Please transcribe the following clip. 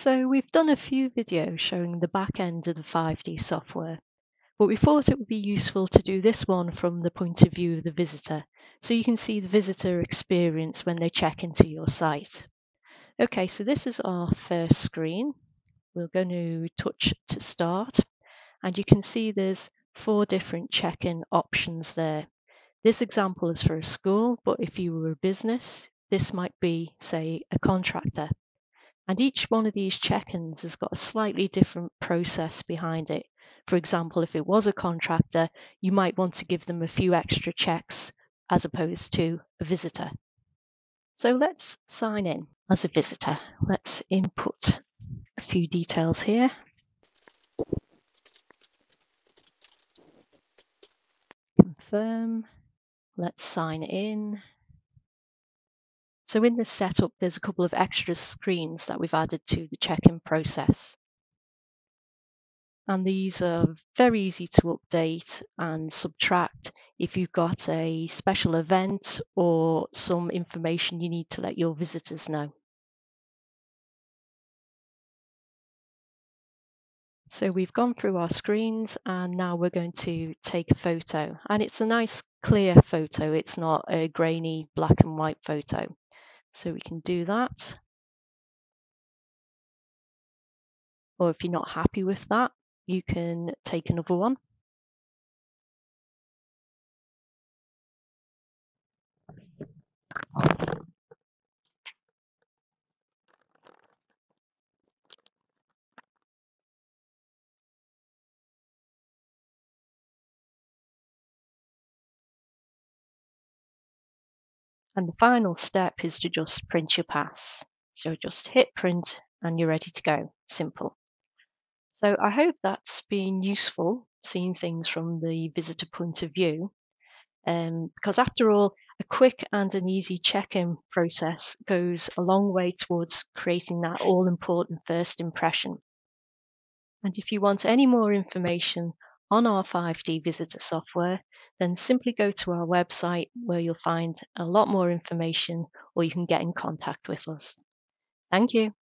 So we've done a few videos showing the back end of the 5D software, but we thought it would be useful to do this one from the point of view of the visitor, so you can see the visitor experience when they check into your site. Okay, so this is our first screen. We're going to touch to start, and you can see there's four different check-in options there. This example is for a school, but if you were a business, this might be, say, a contractor. And each one of these check-ins has got a slightly different process behind it. For example, if it was a contractor, you might want to give them a few extra checks as opposed to a visitor. So let's sign in as a visitor. Let's input a few details here. Confirm. Let's sign in. So in this setup, there's a couple of extra screens that we've added to the check-in process. And these are very easy to update and subtract if you've got a special event or some information you need to let your visitors know. So we've gone through our screens and now we're going to take a photo and it's a nice clear photo. It's not a grainy black and white photo. So we can do that. Or if you're not happy with that, you can take another one. And the final step is to just print your pass. So just hit print and you're ready to go. Simple. So I hope that's been useful seeing things from the visitor point of view. Um, because after all, a quick and an easy check-in process goes a long way towards creating that all-important first impression. And if you want any more information on our 5D visitor software, then simply go to our website where you'll find a lot more information or you can get in contact with us. Thank you.